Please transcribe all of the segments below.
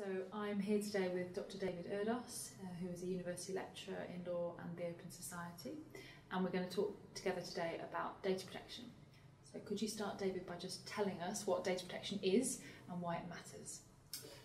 So I'm here today with Dr. David Erdos, uh, who is a university lecturer in law and the Open Society, and we're going to talk together today about data protection. So could you start, David, by just telling us what data protection is and why it matters?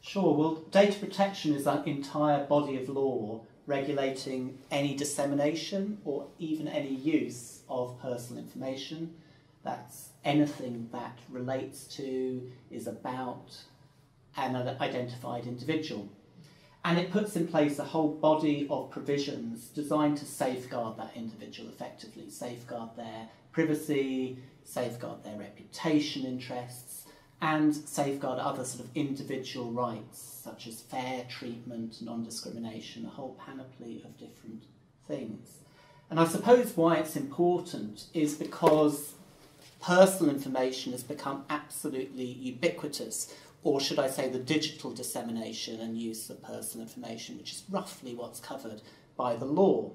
Sure. Well, data protection is an entire body of law regulating any dissemination or even any use of personal information. That's anything that relates to, is about an identified individual. And it puts in place a whole body of provisions designed to safeguard that individual effectively, safeguard their privacy, safeguard their reputation interests, and safeguard other sort of individual rights, such as fair treatment, non discrimination, a whole panoply of different things. And I suppose why it's important is because personal information has become absolutely ubiquitous, or should I say, the digital dissemination and use of personal information, which is roughly what's covered by the law.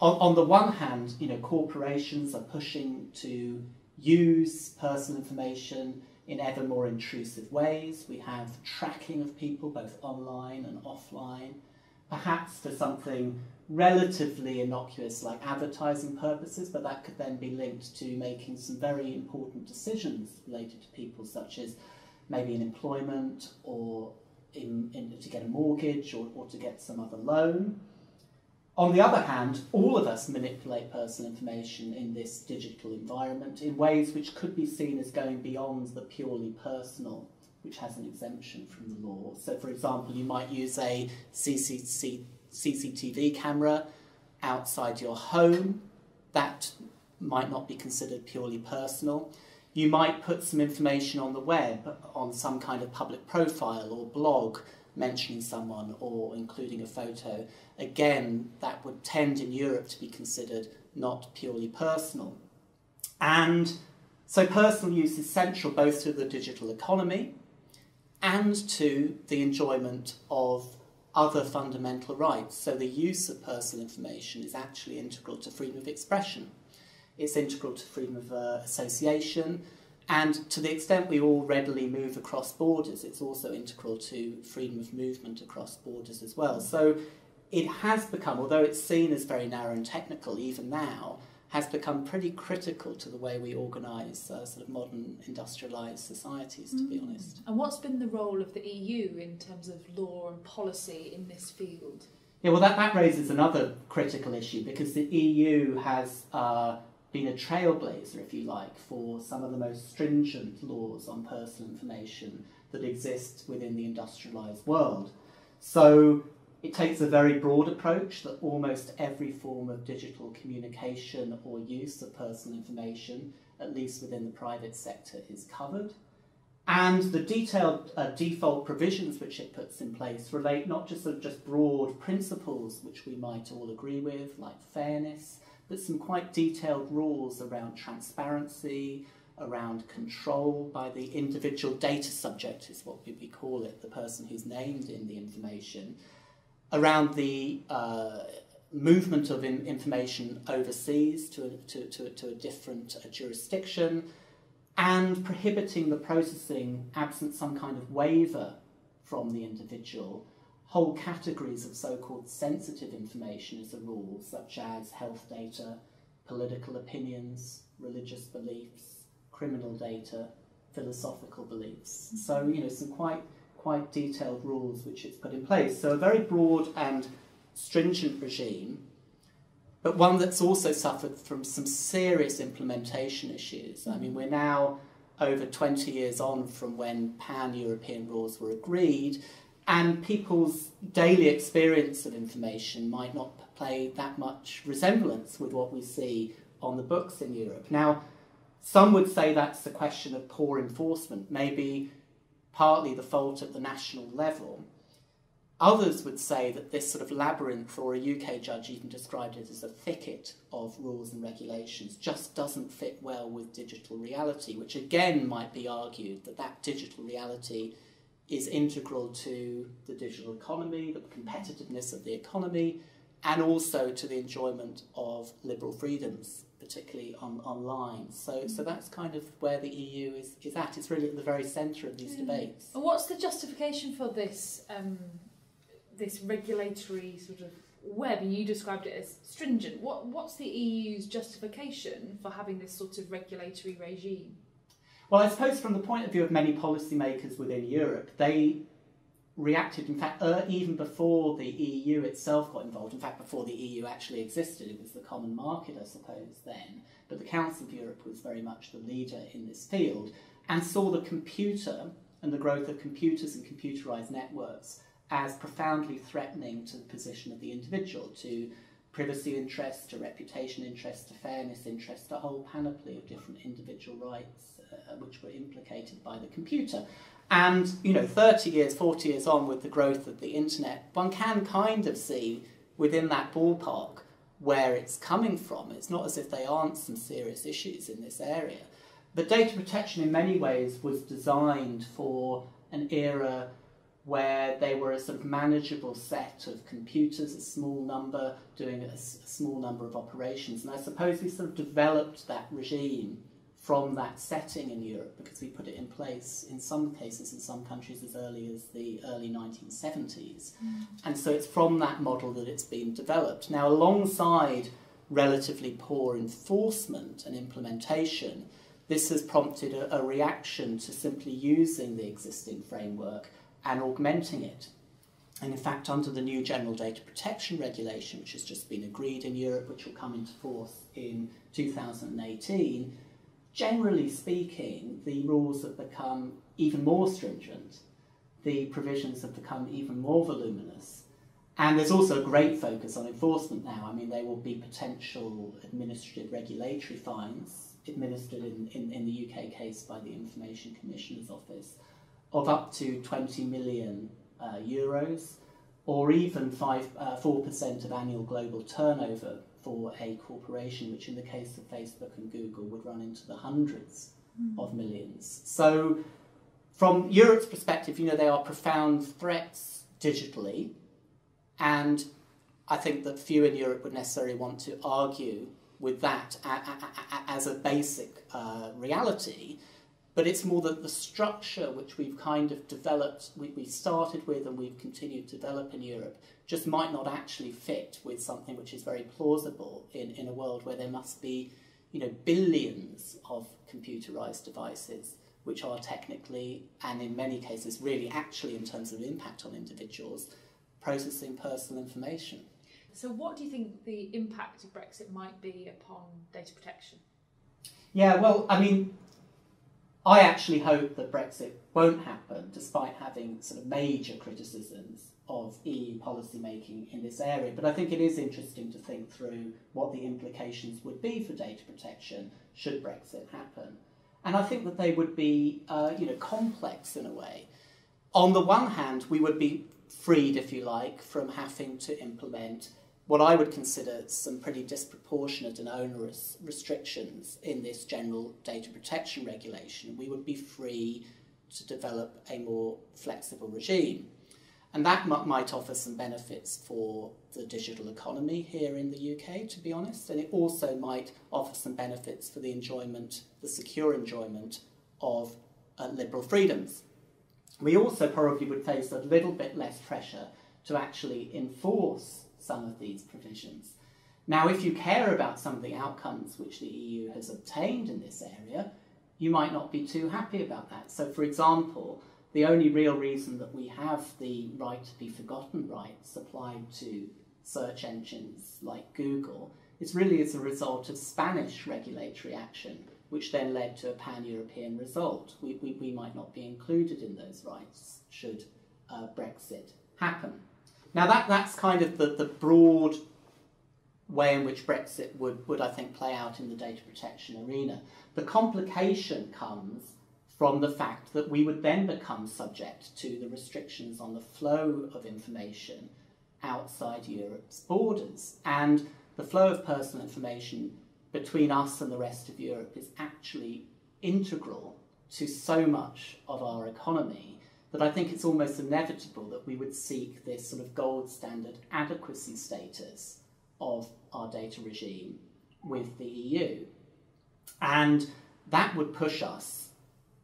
On, on the one hand, you know, corporations are pushing to use personal information in ever more intrusive ways. We have tracking of people both online and offline, perhaps for something relatively innocuous like advertising purposes, but that could then be linked to making some very important decisions related to people, such as maybe in employment or in, in, to get a mortgage or, or to get some other loan. On the other hand, all of us manipulate personal information in this digital environment in ways which could be seen as going beyond the purely personal, which has an exemption from the law. So, for example, you might use a CCTV camera outside your home. That might not be considered purely personal. You might put some information on the web on some kind of public profile or blog mentioning someone or including a photo, again, that would tend in Europe to be considered not purely personal. And so personal use is central both to the digital economy and to the enjoyment of other fundamental rights. So the use of personal information is actually integral to freedom of expression. It's integral to freedom of uh, association, and to the extent we all readily move across borders, it's also integral to freedom of movement across borders as well. So it has become, although it's seen as very narrow and technical even now, has become pretty critical to the way we organise uh, sort of modern industrialised societies, to mm. be honest. And what's been the role of the EU in terms of law and policy in this field? Yeah, well, that, that raises another critical issue because the EU has uh, been a trailblazer, if you like, for some of the most stringent laws on personal information that exist within the industrialised world. So it takes a very broad approach that almost every form of digital communication or use of personal information, at least within the private sector, is covered. And the detailed uh, default provisions which it puts in place relate not just sort of just broad principles which we might all agree with, like fairness, but some quite detailed rules around transparency, around control by the individual data subject, is what we call it, the person who's named in the information, around the uh, movement of in information overseas to a, to, to, to a different uh, jurisdiction, and prohibiting the processing absent some kind of waiver from the individual whole categories of so-called sensitive information as a rule, such as health data, political opinions, religious beliefs, criminal data, philosophical beliefs. So, you know, some quite quite detailed rules which it's put in place. So a very broad and stringent regime, but one that's also suffered from some serious implementation issues. I mean, we're now over 20 years on from when pan-European rules were agreed, and people's daily experience of information might not play that much resemblance with what we see on the books in Europe. Now, some would say that's a question of poor enforcement, maybe partly the fault at the national level. Others would say that this sort of labyrinth, or a UK judge even described it as a thicket of rules and regulations, just doesn't fit well with digital reality, which again might be argued that that digital reality is integral to the digital economy, the competitiveness of the economy, and also to the enjoyment of liberal freedoms, particularly on, online. So, so that's kind of where the EU is, is at. It's really at the very centre of these Yeah. debates. And what's the justification for this um, this regulatory sort of web? And you described it as stringent. What what's the EU's justification for having this sort of regulatory regime? Well, I suppose from the point of view of many policymakers within Europe, they reacted, in fact, uh, even before the EU itself got involved. In fact, before the EU actually existed, it was the common market, I suppose, then. But the Council of Europe was very much the leader in this field and saw the computer and the growth of computers and computerized networks as profoundly threatening to the position of the individual, to privacy interests, to reputation interests, to fairness interests, a whole panoply of different individual rights uh, which were implicated by the computer. And, you know, 30 years, 40 years on with the growth of the internet, one can kind of see within that ballpark where it's coming from. It's not as if they aren't some serious issues in this area. But data protection, in many ways, was designed for an era where they were a sort of manageable set of computers, a small number, doing a small number of operations. And I suppose we sort of developed that regime from that setting in Europe because we put it in place in some cases in some countries as early as the early 1970s. Hmm. And so it's from that model that it's been developed. Now, alongside relatively poor enforcement and implementation, this has prompted a, a reaction to simply using the existing framework and augmenting it. And in fact, under the new General Data Protection Regulation, which has just been agreed in Europe, which will come into force in 2018, generally speaking, the rules have become even more stringent. The provisions have become even more voluminous. And there's also a great focus on enforcement now. I mean, there will be potential administrative regulatory fines administered in, in, in the UK case by the Information Commissioner's Office of up to 20 million uh, euros or even 5, uh, 4% of annual global turnover for a corporation, which in the case of Facebook and Google would run into the hundreds of millions. So, from Europe's perspective, you know, they are profound threats digitally, and I think that few in Europe would necessarily want to argue with that as a basic uh, reality. But it's more that the structure which we've kind of developed, we, we started with and we've continued to develop in Europe, just might not actually fit with something which is very plausible in, in a world where there must be, you know, billions of computerized devices which are technically and in many cases really actually in terms of impact on individuals processing personal information. So, what do you think the impact of Brexit might be upon data protection? Yeah, well, I mean, I actually hope that Brexit won't happen, despite having sort of major criticisms of EU policy making in this area. But I think it is interesting to think through what the implications would be for data protection should Brexit happen. And I think that they would be, uh, you know, complex in a way. On the one hand, we would be freed, if you like, from having to implement what I would consider some pretty disproportionate and onerous restrictions in this general data protection regulation. We would be free to develop a more flexible regime. And that might offer some benefits for the digital economy here in the UK, to be honest, and it also might offer some benefits for the enjoyment, the secure enjoyment of uh, liberal freedoms. We also probably would face a little bit less pressure to actually enforce some of these provisions. Now, if you care about some of the outcomes which the EU has obtained in this area, you might not be too happy about that. So, for example, the only real reason that we have the right to be forgotten rights applied to search engines like Google is really as a result of Spanish regulatory action, which then led to a pan European result. We, we, we might not be included in those rights should uh, Brexit happen. Now, that, that's kind of the, the broad way in which Brexit would, would, I think, play out in the data protection arena. The complication comes from the fact that we would then become subject to the restrictions on the flow of information outside Europe's borders. And the flow of personal information between us and the rest of Europe is actually integral to so much of our economy that I think it's almost inevitable that we would seek this sort of gold standard adequacy status of our data regime with the EU. And that would push us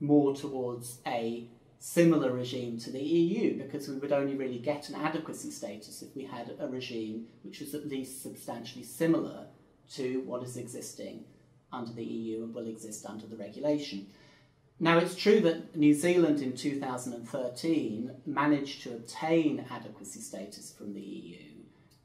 more towards a similar regime to the EU because we would only really get an adequacy status if we had a regime which was at least substantially similar to what is existing under the EU and will exist under the regulation. Now, it's true that New Zealand in 2013 managed to obtain adequacy status from the EU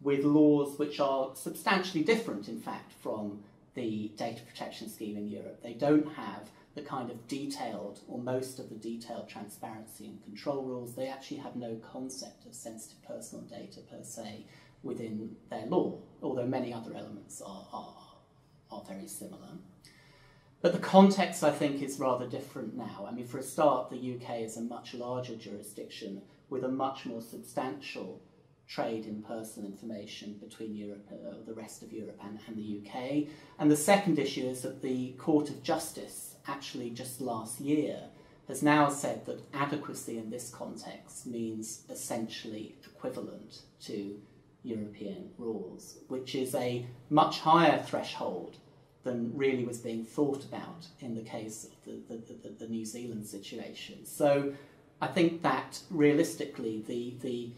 with laws which are substantially different, in fact, from the data protection scheme in Europe. They don't have the kind of detailed, or most of the detailed transparency and control rules. They actually have no concept of sensitive personal data per se within their law, although many other elements are, are, are very similar. But the context, I think, is rather different now. I mean, for a start, the UK is a much larger jurisdiction with a much more substantial trade in personal information between Europe, uh, the rest of Europe and, and the UK. And the second issue is that the Court of Justice, actually just last year, has now said that adequacy in this context means essentially equivalent to European rules, which is a much higher threshold than really was being thought about in the case of the, the, the, the New Zealand situation. So I think that realistically the, the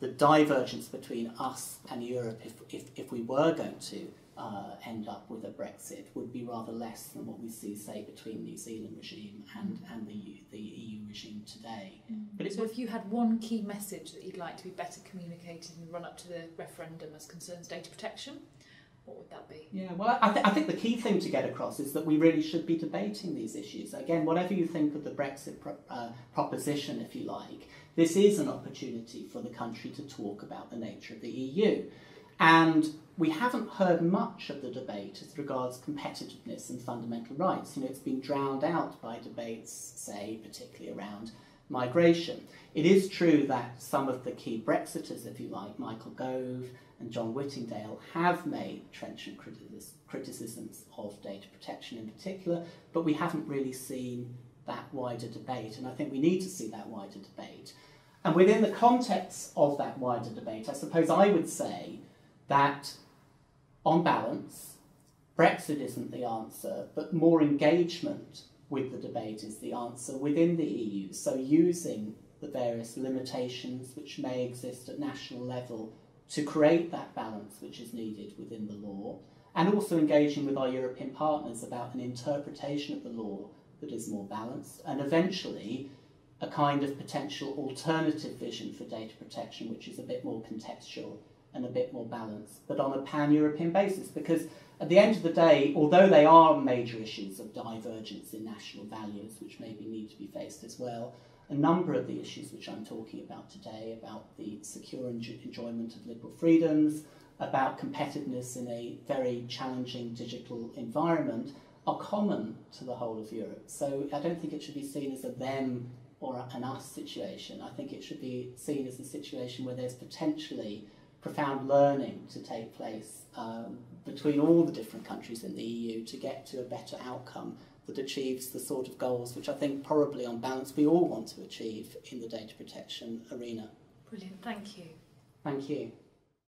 the divergence between us and Europe, if, if, if we were going to uh, end up with a Brexit, would be rather less than what we see, say, between New Zealand regime and, and the, the EU regime today. Mm. But so, if you had one key message that you'd like to be better communicated in the run up to the referendum as concerns data protection, what would that be? Yeah, well, I, th- I think the key thing to get across is that we really should be debating these issues. Again, whatever you think of the Brexit pro- uh, proposition, if you like, this is an opportunity for the country to talk about the nature of the EU. And we haven't heard much of the debate as regards competitiveness and fundamental rights. You know, it's been drowned out by debates, say, particularly around migration. It is true that some of the key Brexiters, if you like, Michael Gove and John Whittingdale, have made trenchant criticisms of data protection in particular, but we haven't really seen that wider debate, and I think we need to see that wider debate. And within the context of that wider debate, I suppose I would say that, on balance, Brexit isn't the answer, but more engagement with the debate is the answer within the EU. So, using the various limitations which may exist at national level to create that balance which is needed within the law, and also engaging with our European partners about an interpretation of the law that is more balanced, and eventually a kind of potential alternative vision for data protection, which is a bit more contextual and a bit more balanced, but on a pan European basis. Because at the end of the day, although they are major issues of divergence in national values, which maybe need to be faced as well, a number of the issues which I'm talking about today, about the secure enjoyment of liberal freedoms, about competitiveness in a very challenging digital environment, are common to the whole of Europe. So I don't think it should be seen as a them or an us situation. I think it should be seen as a situation where there's potentially profound learning to take place um, between all the different countries in the EU to get to a better outcome that achieves the sort of goals which I think probably on balance we all want to achieve in the data protection arena. Brilliant, thank you. Thank you.